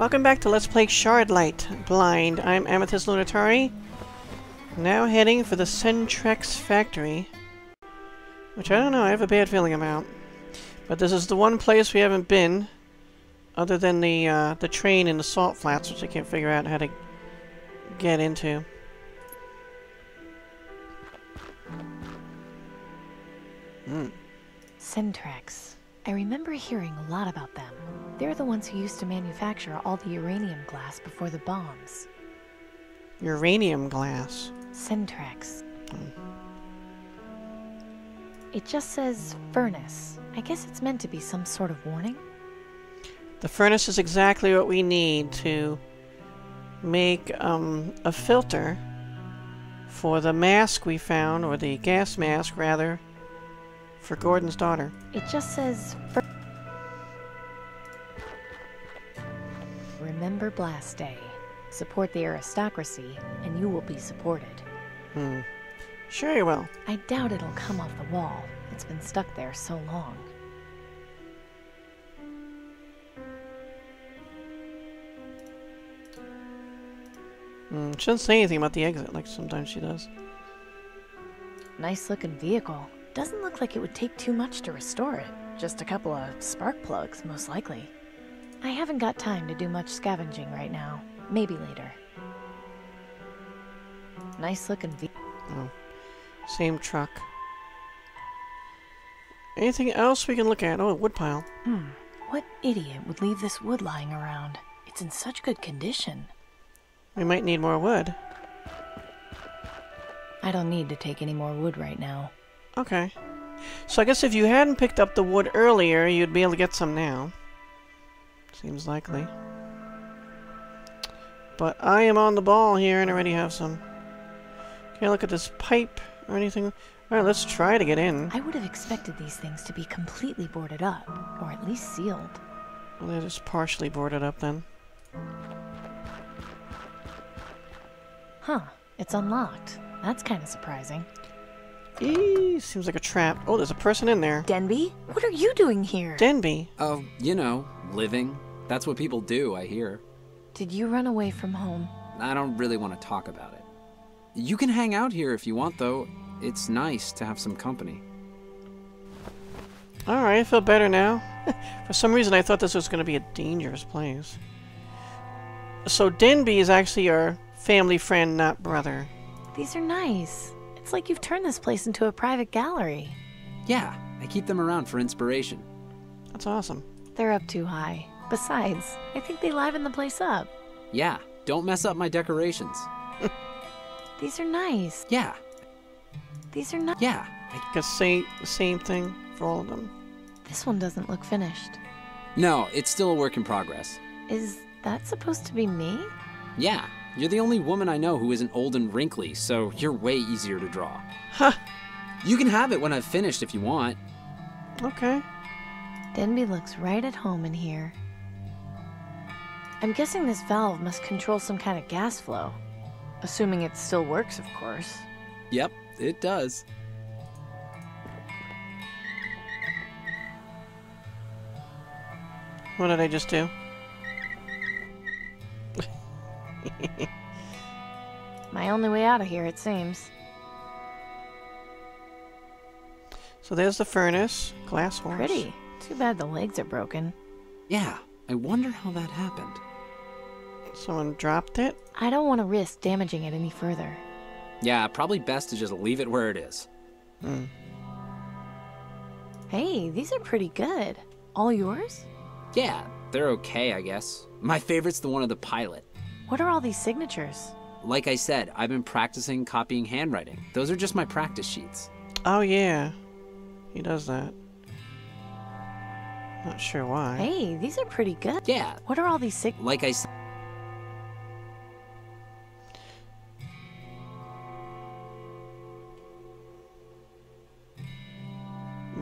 Welcome back to Let's Play Shardlight Blind. I'm Amethyst Lunitari. Now heading for the Centrex factory. Which I don't know, I have a bad feeling about. But this is the one place we haven't been. Other than the, uh, the train in the salt flats, which I can't figure out how to get into. Hmm. Centrex. I remember hearing a lot about them. They're the ones who used to manufacture all the uranium glass before the bombs. Uranium glass. Centrex. It just says furnace. I guess it's meant to be some sort of warning. The furnace is exactly what we need to make um, a filter for the mask we found, or the gas mask rather, for Gordon's daughter. It just says fur- Remember Blast Day. Support the aristocracy, and you will be supported. Hmm. Sure you will. I doubt it'll come off the wall. It's been stuck there so long. Hmm. She doesn't say anything about the exit like sometimes she does. Nice looking vehicle. Doesn't look like it would take too much to restore it. Just a couple of spark plugs, most likely. I haven't got time to do much scavenging right now. Maybe later. Nice looking vehicle. Oh. Same truck. Anything else we can look at? Oh, a woodpile. Hmm. What idiot would leave this wood lying around? It's in such good condition. We might need more wood. I don't need to take any more wood right now. Okay. So I guess if you hadn't picked up the wood earlier, you'd be able to get some now. Seems likely. But I am on the ball here and already have some. Can't look at this pipe or anything. Alright, let's try to get in. I would have expected these things to be completely boarded up, or at least sealed. Well, they're just partially boarded up then. Huh, it's unlocked. That's kind of surprising. Eee, seems like a trap. Oh, there's a person in there. Denby, what are you doing here? Denby. Oh, you know, living. That's what people do, I hear. Did you run away from home? I don't really want to talk about it. You can hang out here if you want, though. It's nice to have some company. Alright, I feel better now. For some reason I thought this was going to be a dangerous place. So Denby is actually our family friend, not brother. These are nice. It's like you've turned this place into a private gallery. Yeah, I keep them around for inspiration. That's awesome. They're up too high. Besides, I think they liven the place up. Yeah, don't mess up my decorations. These are nice. Yeah, These are nice. yeah. I guess say the same thing for all of them. This one doesn't look finished. No, it's still a work in progress. Is that supposed to be me? Yeah, you're the only woman I know who isn't old and wrinkly, so you're way easier to draw. Huh. You can have it when I've finished if you want. Okay. Denby looks right at home in here. I'm guessing this valve must control some kind of gas flow. Assuming it still works, of course. Yep, it does. What did I just do? My only way out of here, it seems. So there's the furnace. Glass horse. Pretty. Too bad the legs are broken. Yeah, I wonder how that happened. Someone dropped it. I don't want to risk damaging it any further. Yeah, probably best to just leave it where it is. Hmm. Hey, these are pretty good. All yours? Yeah, they're okay, I guess. My favorite's the one of the pilot. What are all these signatures? Like I said, I've been practicing copying handwriting. Those are just my practice sheets. Oh yeah. He does that. Not sure why. Hey, these are pretty good. Yeah, What are all these sig- like I said.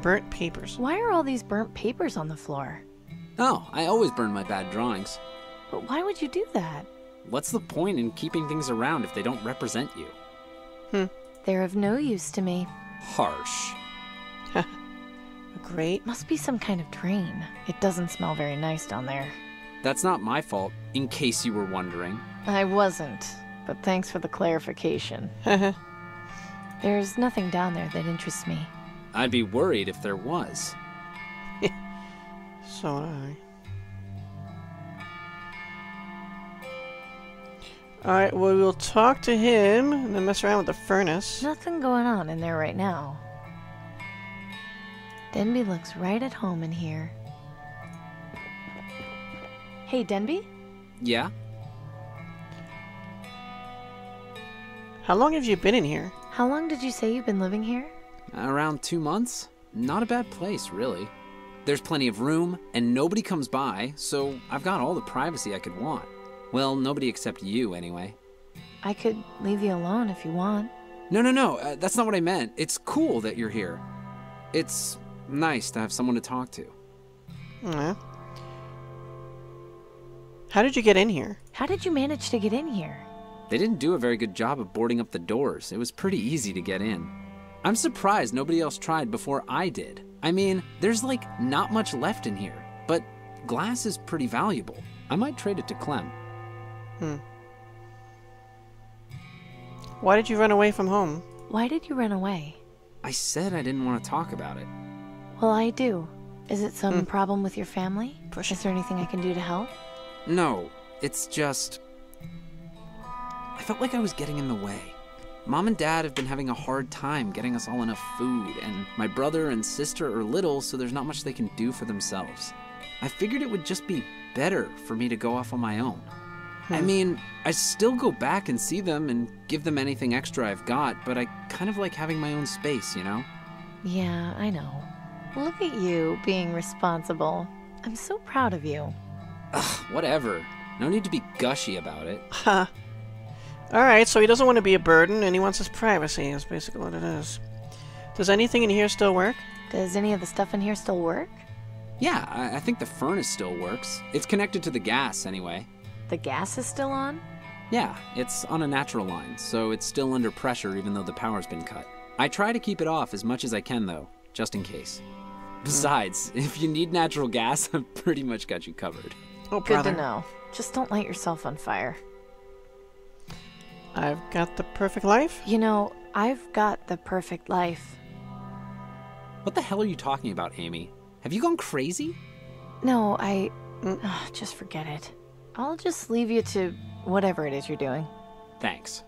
Burnt papers. Why are all these burnt papers on the floor? Oh, I always burn my bad drawings. But why would you do that? What's the point in keeping things around if they don't represent you? Hmm. They're of no use to me. Harsh. Great. Must be some kind of drain. It doesn't smell very nice down there. That's not my fault, in case you were wondering. I wasn't, but thanks for the clarification. There's nothing down there that interests me. I'd be worried if there was. so would I. Alright, well, we'll talk to him and then mess around with the furnace. Nothing going on in there right now. Denby looks right at home in here. Hey, Denby? Yeah? How long have you been in here? How long did you say you've been living here? Around two months? Not a bad place, really. There's plenty of room, and nobody comes by, so I've got all the privacy I could want. Well, nobody except you, anyway. I could leave you alone if you want. No, no, no, uh, that's not what I meant. It's cool that you're here. It's nice to have someone to talk to. Yeah. How did you get in here? How did you manage to get in here? They didn't do a very good job of boarding up the doors. It was pretty easy to get in. I'm surprised nobody else tried before I did. I mean, there's like not much left in here, but glass is pretty valuable. I might trade it to Clem. Hmm. Why did you run away from home? Why did you run away? I said I didn't want to talk about it. Well, I do. Is it some Hmm. problem with your family? Push Is there anything I can do to help? No, it's just. I felt like I was getting in the way. Mom and Dad have been having a hard time getting us all enough food, and my brother and sister are little, so there's not much they can do for themselves. I figured it would just be better for me to go off on my own. I Hmm. mean, I still go back and see them and give them anything extra I've got, but I kind of like having my own space, you know? Yeah, I know. Look at you being responsible. I'm so proud of you. Ugh, whatever. No need to be gushy about it. Huh. Alright, so he doesn't want to be a burden and he wants his privacy, is basically what it is. Does anything in here still work? Does any of the stuff in here still work? Yeah, I, I think the furnace still works. It's connected to the gas anyway. The gas is still on? Yeah, it's on a natural line, so it's still under pressure even though the power's been cut. I try to keep it off as much as I can though, just in case. Besides, if you need natural gas, I've pretty much got you covered. Oh, Good brother. to know. Just don't light yourself on fire. I've got the perfect life? You know, I've got the perfect life. What the hell are you talking about, Amy? Have you gone crazy? No, I. Mm. Ugh, just forget it. I'll just leave you to whatever it is you're doing. Thanks.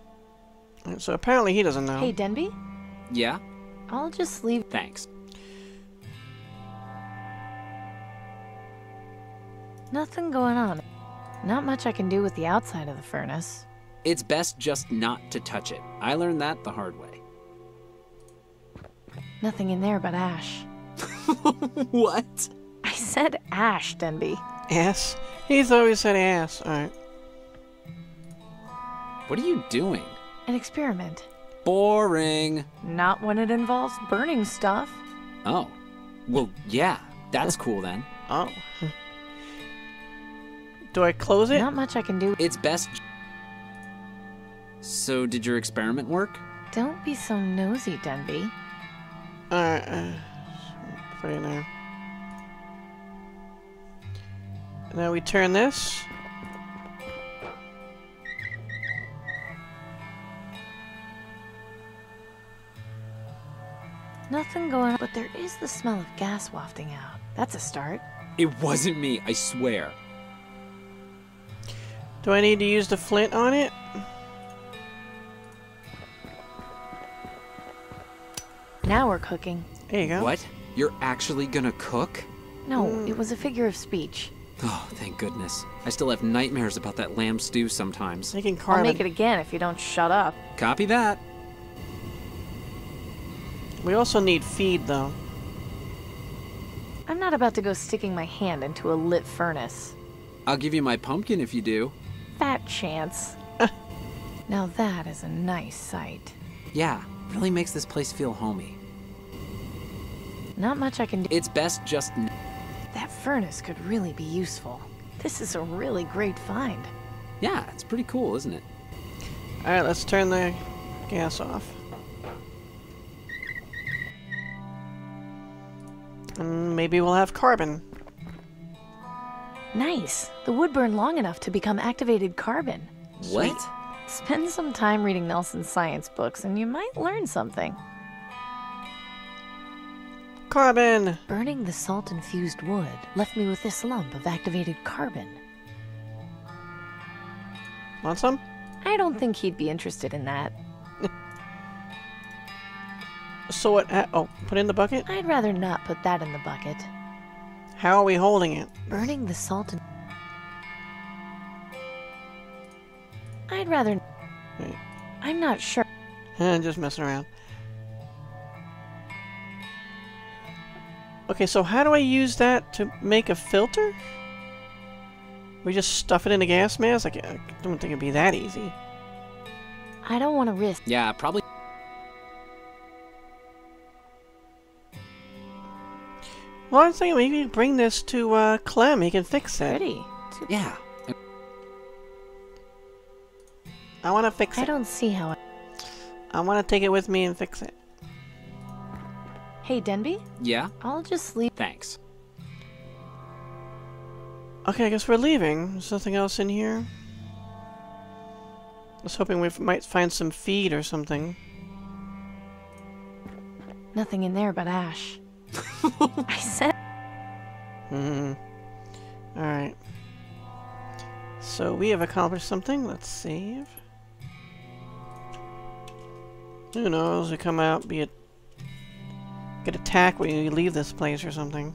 So apparently he doesn't know. Hey, Denby? Yeah? I'll just leave. Thanks. Nothing going on. Not much I can do with the outside of the furnace. It's best just not to touch it. I learned that the hard way. Nothing in there but ash. what? I said ash, Denby. Ass? He's always said ass. Alright. What are you doing? An experiment. Boring. Not when it involves burning stuff. Oh. Well, yeah. That's cool then. Oh. Do I close it? Not much I can do. It's best. So, did your experiment work? Don't be so nosy, Denby. Alright. Uh, put it in there. Now we turn this. Nothing going on, but there is the smell of gas wafting out. That's a start. It wasn't me, I swear. Do I need to use the flint on it? Now we're cooking. There you go. What? You're actually gonna cook? No, hmm. it was a figure of speech. Oh, thank goodness. I still have nightmares about that lamb stew sometimes. Making I'll make it again if you don't shut up. Copy that. We also need feed, though. I'm not about to go sticking my hand into a lit furnace. I'll give you my pumpkin if you do. Fat chance. now that is a nice sight. Yeah, really makes this place feel homey. Not much I can do. It's best just. N- That furnace could really be useful. This is a really great find. yeah, it's pretty cool, isn't it? Alright, let's turn the gas off. And maybe we'll have carbon. Nice. The wood burned long enough to become activated carbon. What? Spend some time reading Nelson's science books and you might learn something. Carbon! Burning the salt infused wood left me with this lump of activated carbon. Want some? I don't think he'd be interested in that. So what? uh, Oh, put it in the bucket? I'd rather not put that in the bucket. How are we holding it? Burning the salt and. I'd rather. Wait. I'm not sure. Eh, just messing around. Okay, so how do I use that to make a filter? We just stuff it in a gas mask? Like, I don't think it'd be that easy. I don't want to risk. Yeah, probably. Well, I'm thinking maybe bring this to uh, Clem. He can fix it. Pretty. Too- Yeah. I want to fix I it. I don't see how. I... I want to take it with me and fix it. Hey, Denby? Yeah? I'll just leave. Thanks. Okay, I guess we're leaving. There's nothing else in here. I was hoping we might find some feed or something. Nothing in there but ash. I said. Hmm. Alright. So we have accomplished something. Let's save. Who knows? We come out, be it get attacked when you leave this place or something.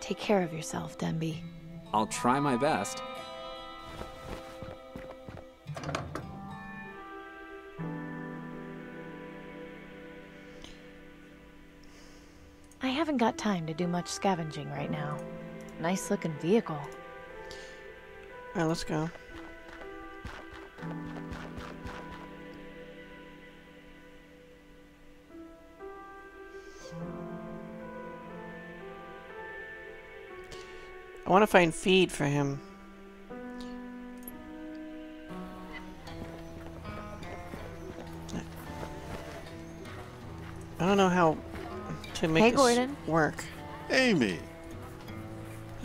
Take care of yourself, Denby. I'll try my best. I haven't got time to do much scavenging right now. Nice looking vehicle. Alright, let's go. I want to find feed for him. I don't know how to make Hey, this Gordon. work. Amy!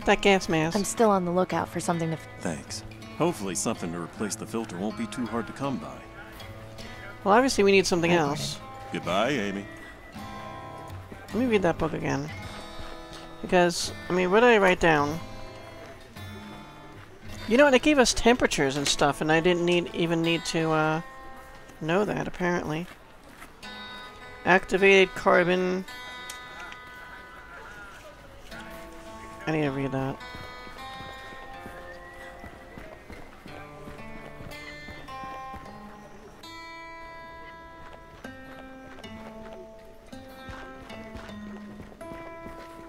That gas mask. I'm still on the lookout for something to. F- Thanks. Hopefully something to replace the filter won't be too hard to come by. Well, obviously we need something Hi, else. Goodbye, Amy. Let me read that book again. Because, I mean, what did I write down? You know what, it gave us temperatures and stuff, and I didn't need even need to, uh, know that, apparently. Activated carbon... I need to read that.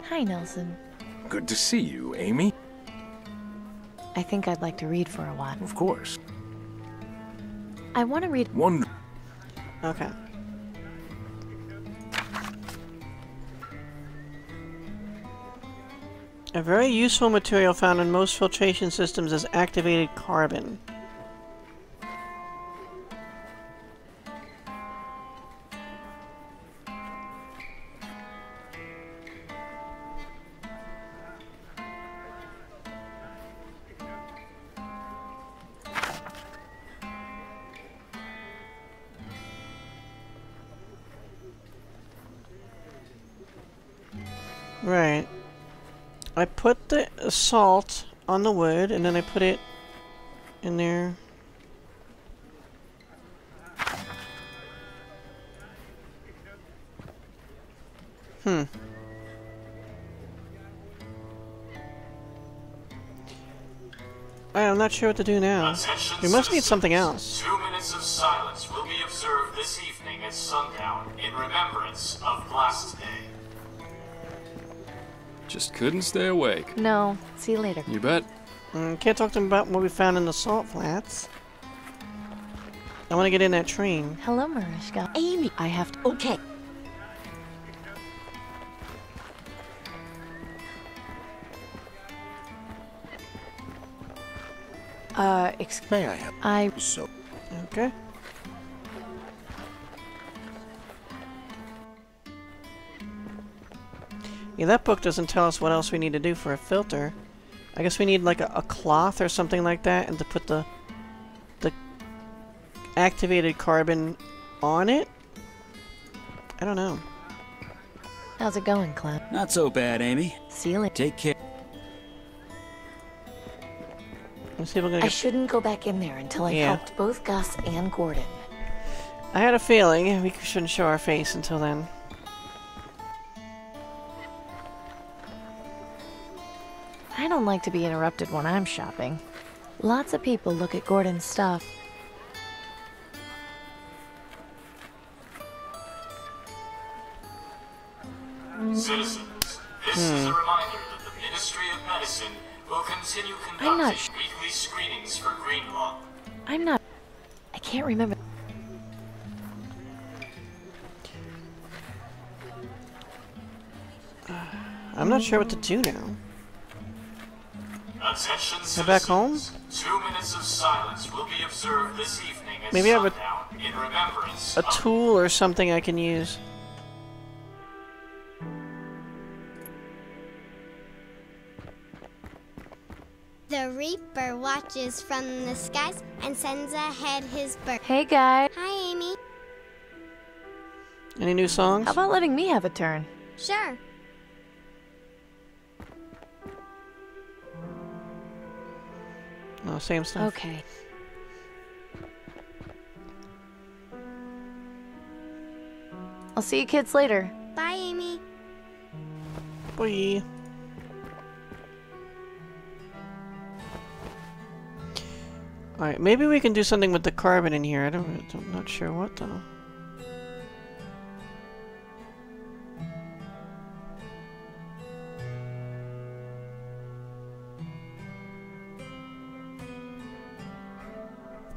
Hi, Nelson. Good to see you, Amy. I think I'd like to read for a while. Of course. I want to read. One. Okay. A very useful material found in most filtration systems is activated carbon. Right. I put the salt on the wood and then I put it in there. Hmm. I'm not sure what to do now. Attention We must need something else. Two minutes of silence will be observed this evening at sundown in remembrance of Blast Day. Just couldn't stay awake. No. See you later. You bet. Mm, can't talk to him about what we found in the salt flats. I want to get in that train. Hello, Marichka. Amy, I have to. Okay. Uh, ex- May I have I. so? Okay. Yeah, that book doesn't tell us what else we need to do for a filter. I guess we need like a, a cloth or something like that and to put the the activated carbon on it? I don't know. How's it going, Clem? Not so bad, Amy. See you later. Take care. Let's see if we're gonna I get... shouldn't go back in there until I've Yeah. helped both Gus and Gordon. I had a feeling we shouldn't show our face until then. Like to be interrupted when I'm shopping. Lots of people look at Gordon's stuff. Citizens, this is a reminder that the Ministry of Medicine will continue I'm not conducting weekly screenings for Green Lung. I'm not. I can't remember. I'm not sure what to do now. Attention citizens. Back home? Two minutes of silence will be observed this evening at Maybe I have a- in remembrance A tool or something I can use. The Reaper watches from the skies and sends ahead his bird. Hey, guy. Hi, Amy. Any new songs? How about letting me have a turn? Sure. No, same stuff. Okay. I'll see you kids later. Bye, Amy. Bye. Alright, maybe we can do something with the carbon in here. I don't, I'm not sure what though.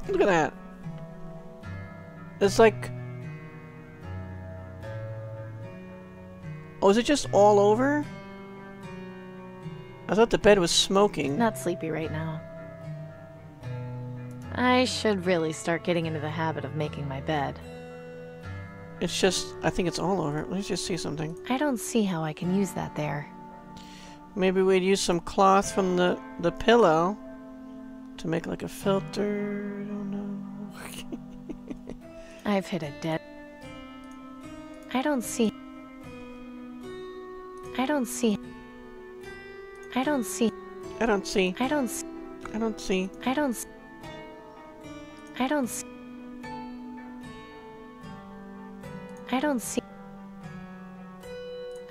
Look at that. It's like... Oh, is it just all over? I thought the bed was smoking. Not sleepy right now. I should really start getting into the habit of making my bed. It's just, I think it's all over. Let's just see something. I don't see how I can use that there. Maybe we'd use some cloth from the, the pillow to make like a filter. I don't know. I've hit a dead. I don't see. I don't see. I don't see. I don't see. I don't see. I don't see. I don't see. I don't see. I don't see.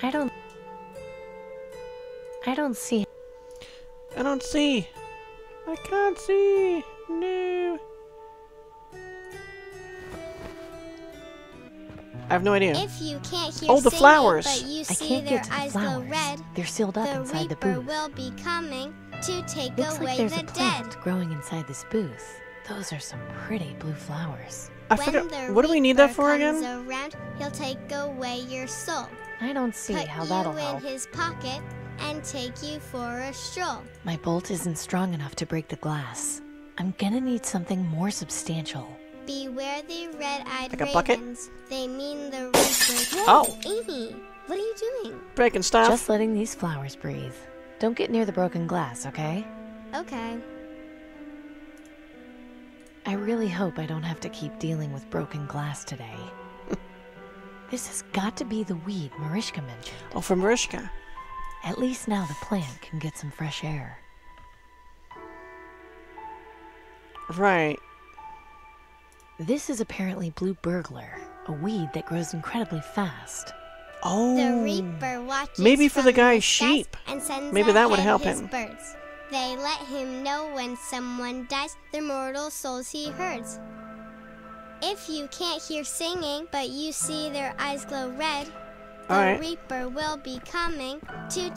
I don't. I don't see. I don't see. I can't see. No. I have no idea. If you can't hear Oh, the singing, flowers. but you I see can't their get to the eyes glow flowers. red, They're sealed up the inside the booth. will be coming to take Looks away like there's the a dead. plant growing inside this booth. Those are some pretty blue flowers. I when forgot. the What do we need that for again? Around, he'll take away your soul, I don't see put how you that'll in help. his pocket, and take you for a stroll. My bolt isn't strong enough to break the glass. I'm gonna need something more substantial. Beware the red-eyed Like a bucket? ravens. They mean the Reaper. Oh. Amy, what are you doing? Breaking stuff. Just letting these flowers breathe. Don't get near the broken glass, okay? Okay. I really hope I don't have to keep dealing with broken glass today. this has got to be the weed Marichka mentioned. Oh, from Marichka. At least now the plant can get some fresh air. Right. This is apparently blue burglar, a weed that grows incredibly fast. Oh. The Reaper watches Maybe for the guy's sheep. And sends Maybe that would help his him. Birds. They let him know when someone dies, their mortal souls he herds. If you can't hear singing, but you see their eyes glow red, the Alright. Reaper will be coming to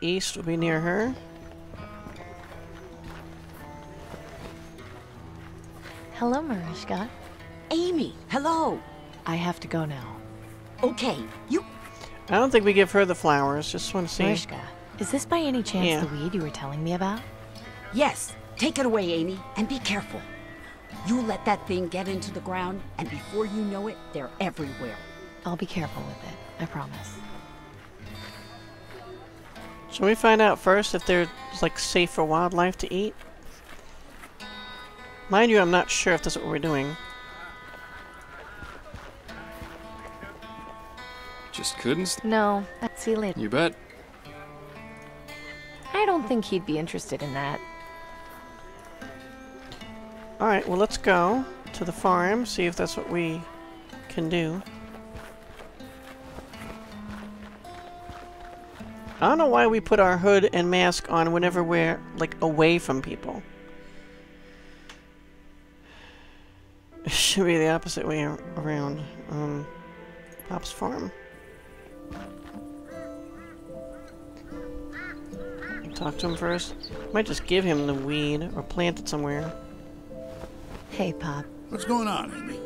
East will be near her. Hello, Marichka. Amy, hello. I have to go now. Okay, you. I don't think we give her the flowers. Just want to see. Marichka, is this by any chance Yeah. the weed you were telling me about? Yes, take it away, Amy, and be careful. You let that thing get into the ground, and before you know it, they're everywhere. I'll be careful with it. I promise. Should we find out first if there's like safe for wildlife to eat? Mind you, I'm not sure if that's what we're doing. Just couldn't. s- No. See you later. You bet. I don't think he'd be interested in that. Alright, well let's go to the farm, see if that's what we can do. I don't know why we put our hood and mask on whenever we're, like, away from people. It should be the opposite way around. Um, Pop's farm. Talk to him first. Might just give him the weed or plant it somewhere. Hey, Pop. What's going on, Amy?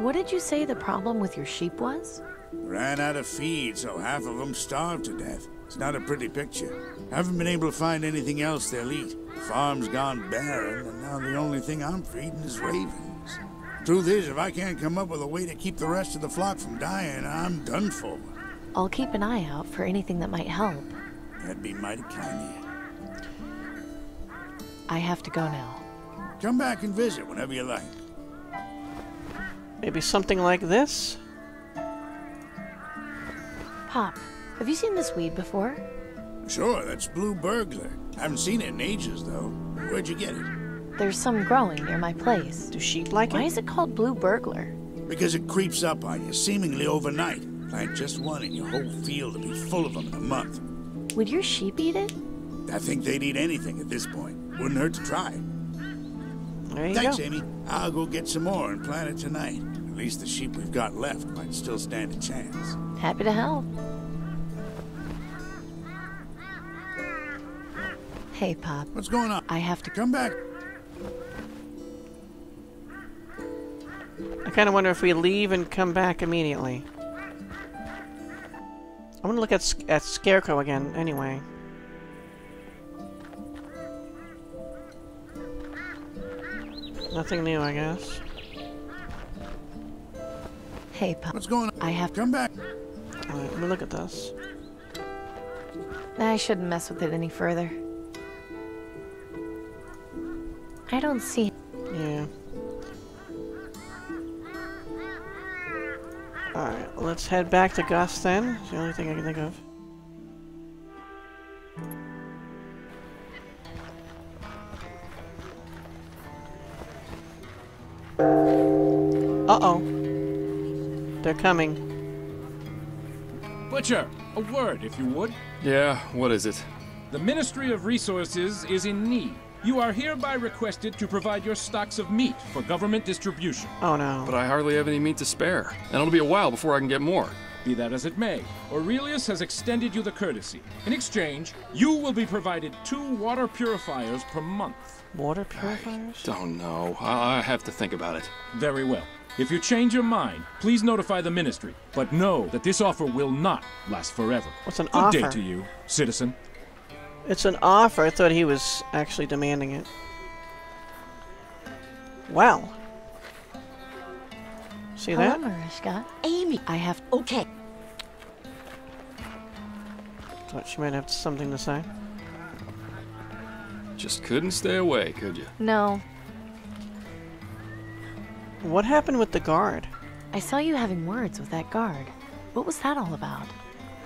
What did you say the problem with your sheep was? Ran out of feed, so half of them starved to death. It's not a pretty picture. Haven't been able to find anything else they'll eat. Farm's gone barren, and now the only thing I'm feeding is ravens. Truth is, if I can't come up with a way to keep the rest of the flock from dying, I'm done for. I'll keep an eye out for anything that might help. That'd be mighty kind of you. I have to go now. Come back and visit whenever you like. Maybe something like this? Pop, have you seen this weed before? Sure, that's Blue Burglar. Haven't seen it in ages, though. Where'd you get it? There's some growing near my place. Do sheep like it? Why is it called Blue Burglar? Because it creeps up on you, seemingly overnight. Plant just one and your whole field will be full of them in a month. Would your sheep eat it? I think they'd eat anything at this point. Wouldn't hurt to try. There you Thanks, go. Amy. I'll go get some more and plant it tonight. At least the sheep we've got left might still stand a chance. Happy to help. Hey, Pop. What's going on? I have to. Come back. I kind of wonder if we leave and come back immediately. I want to look at, at Scarecrow again, anyway. Nothing new, I guess. Hey, Pop. What's going on? I have to. Come back. Alright, let me look at this. I shouldn't mess with it any further. I don't see. Yeah. Alright, let's head back to Gus then. It's the only thing I can think of. Coming. Butcher, a word, if you would. Yeah, what is it? The Ministry of Resources is in need. You are hereby requested to provide your stocks of meat for government distribution. Oh no. But I hardly have any meat to spare, and it'll be a while before I can get more. Be that as it may, Aurelius has extended you the courtesy. In exchange, you will be provided two water purifiers per month. Water purifiers? Don't know. I I have to think about it. Very well. If you change your mind, please notify the ministry. But know that this offer will not last forever. What's an Good day offer? to you, citizen. It's an offer. I thought he was actually demanding it. Well. See Hello, that? Marichka. Amy. I have. Okay. Thought she might have something to say. Just couldn't stay away, could you? No. What happened with the guard? I saw you having words with that guard. What was that all about?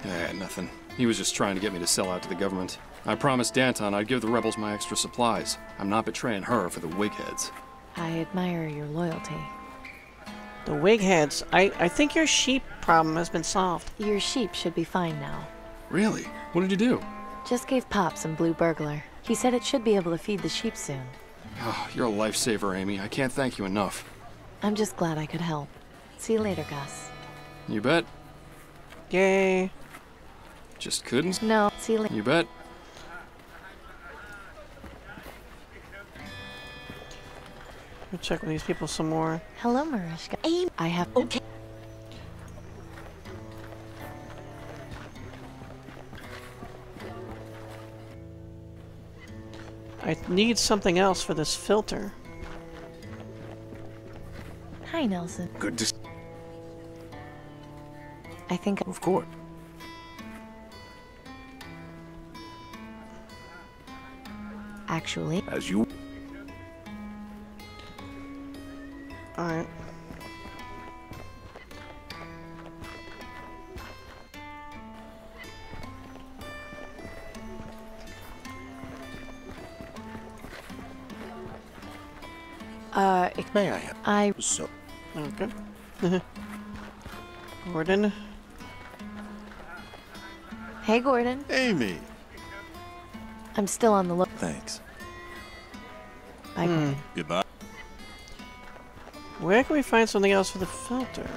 Eh, nothing. He was just trying to get me to sell out to the government. I promised Danton I'd give the rebels my extra supplies. I'm not betraying her for the wigheads. I admire your loyalty. The wig heads. I, I think your sheep problem has been solved. Your sheep should be fine now. Really? What did you do? Just gave Pop some blue burglar. He said it should be able to feed the sheep soon. Oh, you're a lifesaver, Amy. I can't thank you enough. I'm just glad I could help. See you later, Gus. You bet. Yay. Just couldn't. No, see you later. You bet. Let me check with these people some more. Hello, Marichka. Amy. I have. Okay. I need something else for this filter. Hi, Nelson. Good to. I think. Of course. Actually. As you. Alright. Uh, May I have? I. So. Okay. Uh-huh. Gordon. Hey, Gordon. Amy. I'm still on the look. Thanks. Bye, hmm. Gordon. Goodbye. Where can we find something else for the filter?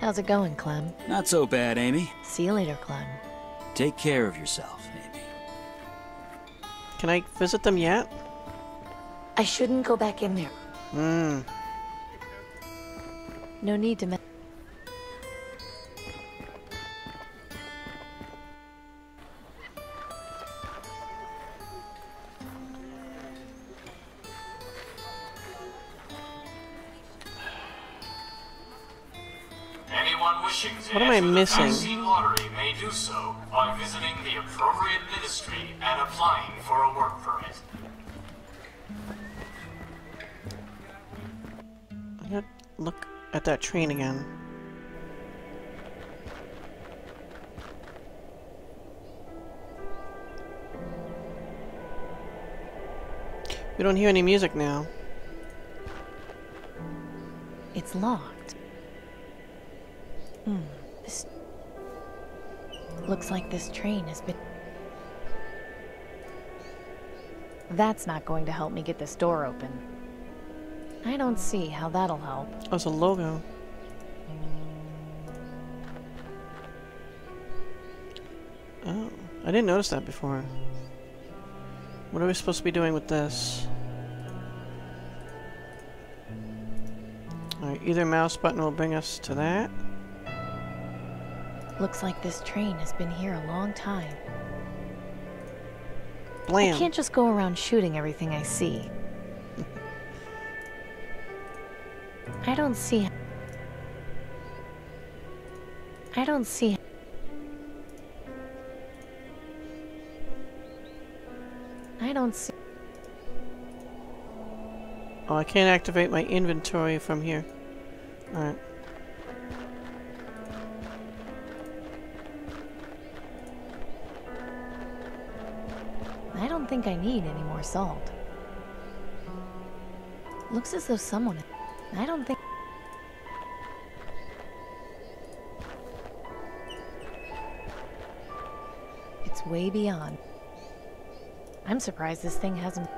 How's it going, Clem? Not so bad, Amy. See you later, Clem. Take care of yourself, Amy. Can I visit them yet? I shouldn't go back in there. Hmm. No need to. Train again. We don't hear any music now. it's locked. Hmm. This. Looks like this train has been. That's not going to help me get this door open. I don't see how that'll help. Oh, it's a logo. I didn't notice that before. What are we supposed to be doing with this? Alright, either mouse button will bring us to that. Looks like this train has been here a long time. Blam! I can't just go around shooting everything I see. I don't see. I don't see. I can't activate my inventory from here. Alright. I don't think I need any more salt. Looks as though someone. I don't think. It's way beyond. I'm surprised this thing hasn't.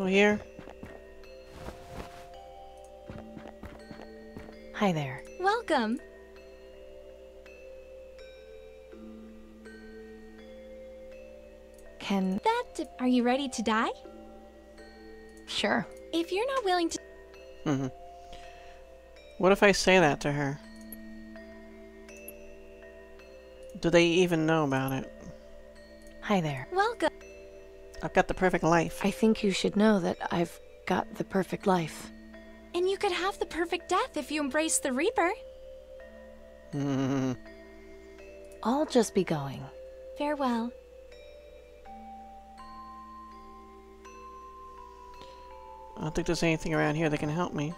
Still here? Hi there. Welcome. Can. That. Are you ready to die? Sure. If you're not willing to. Mm hmm What if I say that to her? Do they even know about it? Hi there. Welcome. I've got the perfect life. I think you should know that I've got the perfect life. And you could have the perfect death if you embrace the Reaper. Hmm. I'll just be going. Farewell. I don't think there's anything around here that can help me.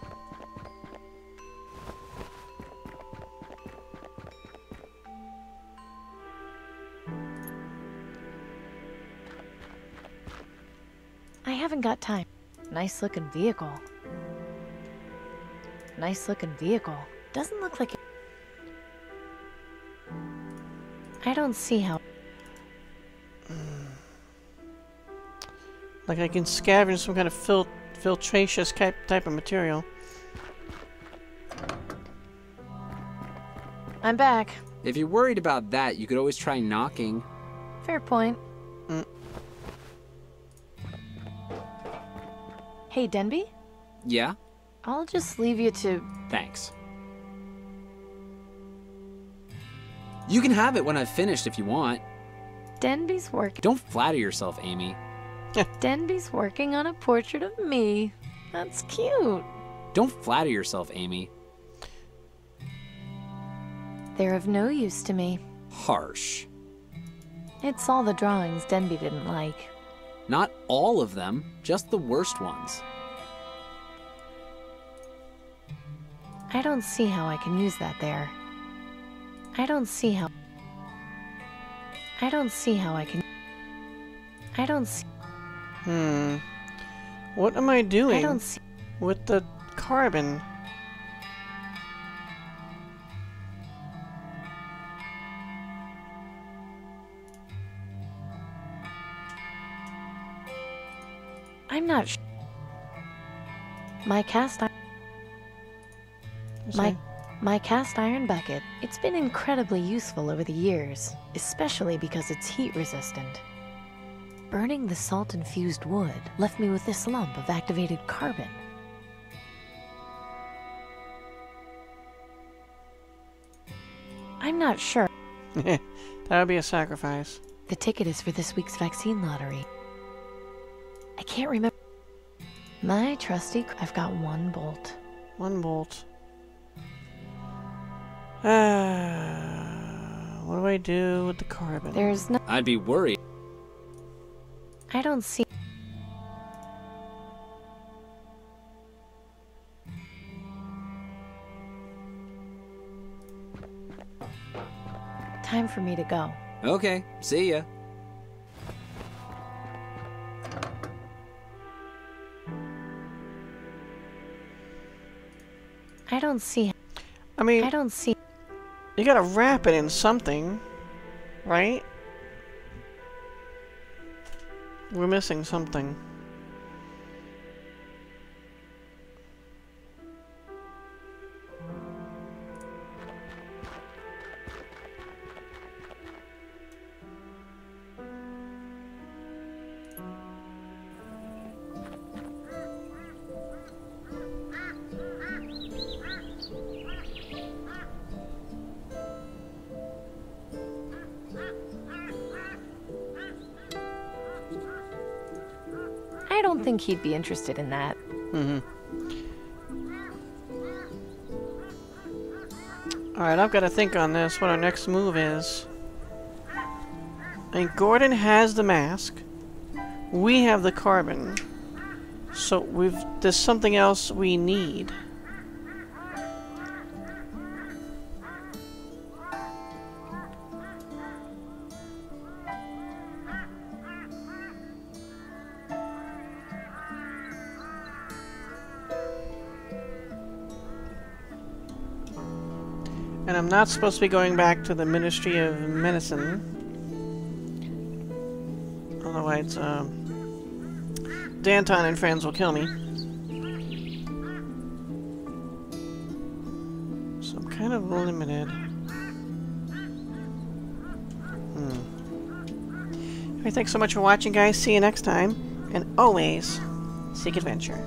Haven't got time. Nice looking vehicle. Nice looking vehicle. Doesn't look like it. I don't see how. Like I can scavenge some kind of fil filtracious type type of material. I'm back. If you're worried about that, you could always try knocking. Fair point. Hey, Denby? Yeah? I'll just leave you to. Thanks. You can have it when I've finished if you want. Denby's working. Don't flatter yourself, Amy. Denby's working on a portrait of me. That's cute. Don't flatter yourself, Amy. They're of no use to me. Harsh. It's all the drawings Denby didn't like. Not all of them, just the worst ones. I don't see how I can use that there. I don't see how. I don't see how I can. I don't see. Hmm. What am I doing I don't see. with the carbon? I'm not. Sh- my cast iron. My my cast iron bucket. It's been incredibly useful over the years, especially because it's heat resistant. Burning the salt infused wood left me with this lump of activated carbon. I'm not sure. that would be a sacrifice. The ticket is for this week's vaccine lottery. I can't remember. My trusty. I've got one bolt. One bolt. Ah, what do I do with the carbon? There's no. I'd be worried. I don't see. Time for me to go. Okay, see ya. I don't see. I mean, I don't see. you gotta wrap it in something, right? We're missing something. He'd be interested in that. Mm-hmm. Alright, I've got to think on this, what our next move is. And Gordon has the mask. We have the carbon. So we've there's something else we need. I'm not supposed to be going back to the Ministry of Medicine. Otherwise, um, Danton and friends will kill me. So I'm kind of limited. Hmm. Anyway, thanks so much for watching, guys. See you next time. And always, seek adventure.